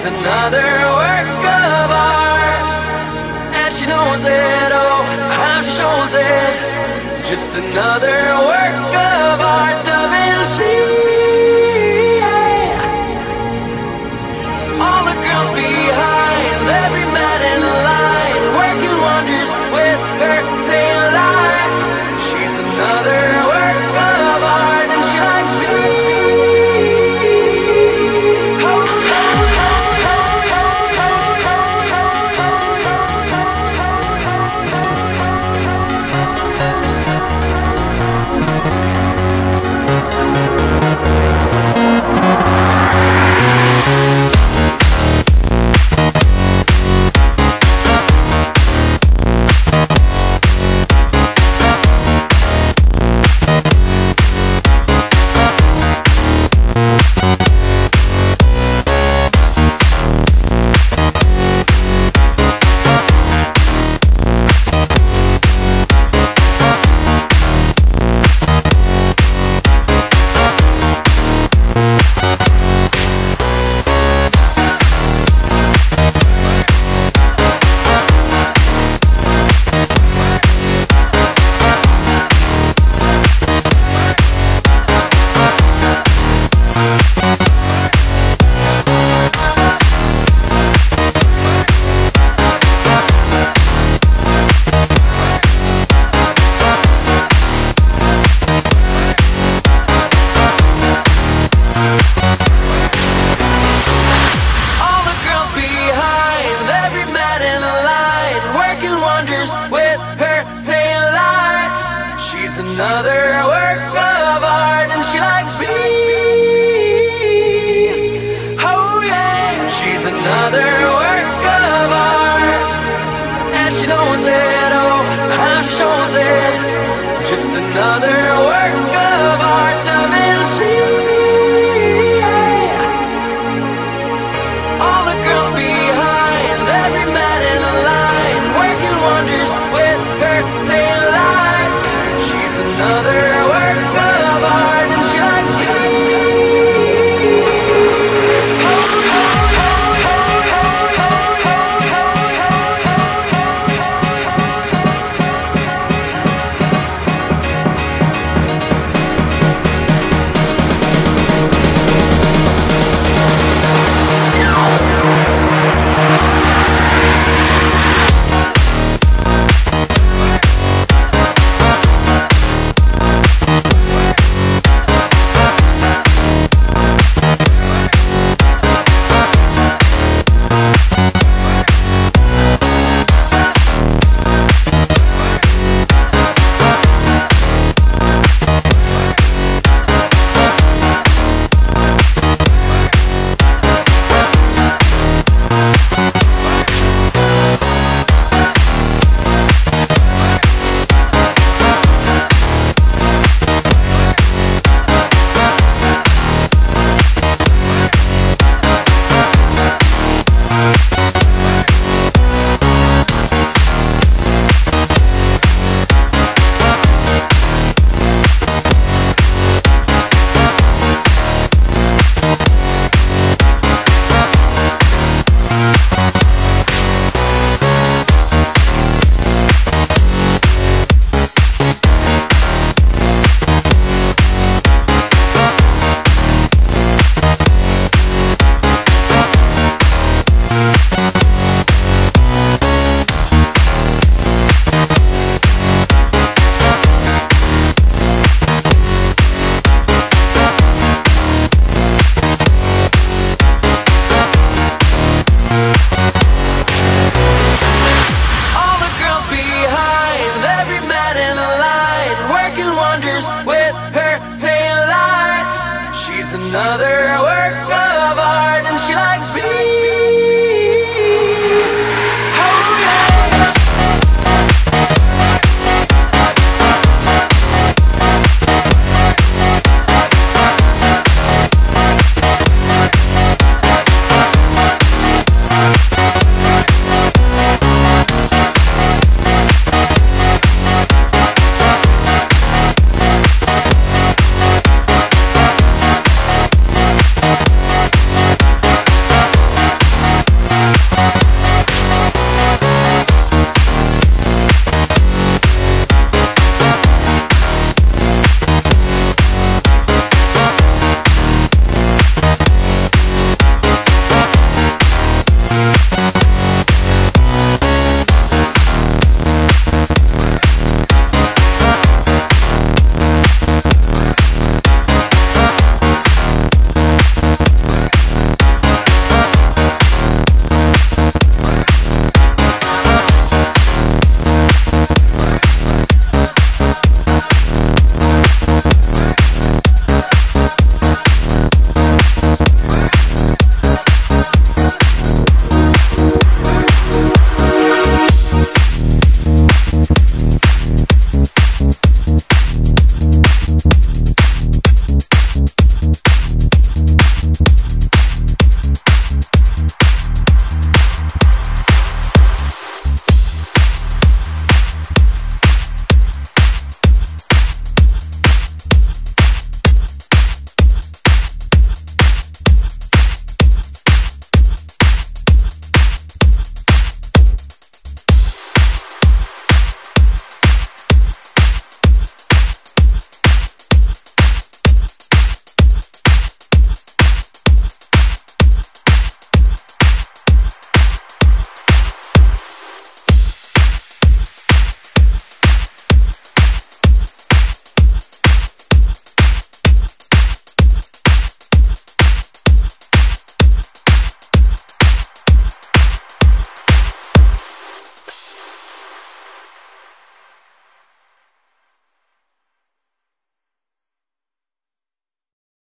She's another work of art. And she knows it, oh, how she shows it. Just another work of art, Da Vinci another work of art, and she likes me. Oh yeah, she's another work of art, and she knows it. Oh, how she shows it. Just another work. with her tail lights. She's another work.